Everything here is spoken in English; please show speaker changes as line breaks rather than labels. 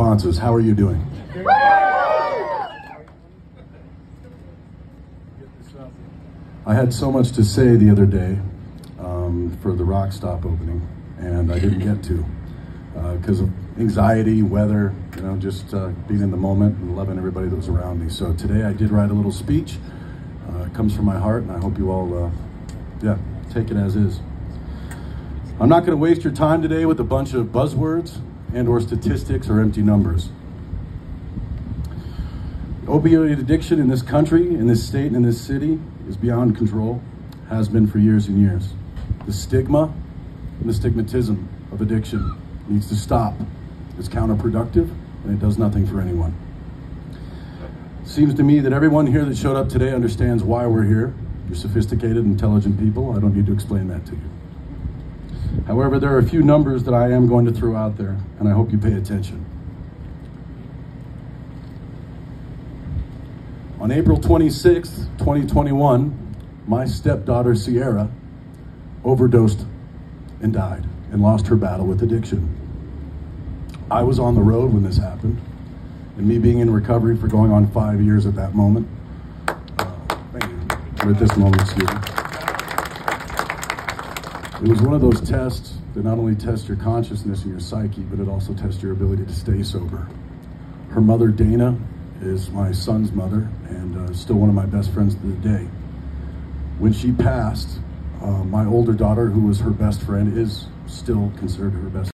How are you doing? I had so much to say the other day um, for the Rock Stop opening, and I didn't get to because uh, of anxiety, weather, you know, just uh, being in the moment and loving everybody that was around me. So today I did write a little speech. Uh, it comes from my heart, and I hope you all, uh, yeah, take it as is. I'm not going to waste your time today with a bunch of buzzwords and or statistics or empty numbers. Opioid addiction in this country, in this state, and in this city is beyond control, has been for years and years. The stigma and the stigmatism of addiction needs to stop. It's counterproductive and it does nothing for anyone. Seems to me that everyone here that showed up today understands why we're here. You're sophisticated, intelligent people. I don't need to explain that to you. However, there are a few numbers that I am going to throw out there, and I hope you pay attention. On April 26th, 2021, my stepdaughter Ciara overdosed and died and lost her battle with addiction. I was on the road when this happened, and me being in recovery for going on five years at that moment, uh, thank you, at this moment, excuse me. It was one of those tests that not only test your consciousness and your psyche, but it also tests your ability to stay sober. Her mother, Dana, is my son's mother and uh, still one of my best friends to the day. When she passed, uh, my older daughter, who was her best friend, is still considered her best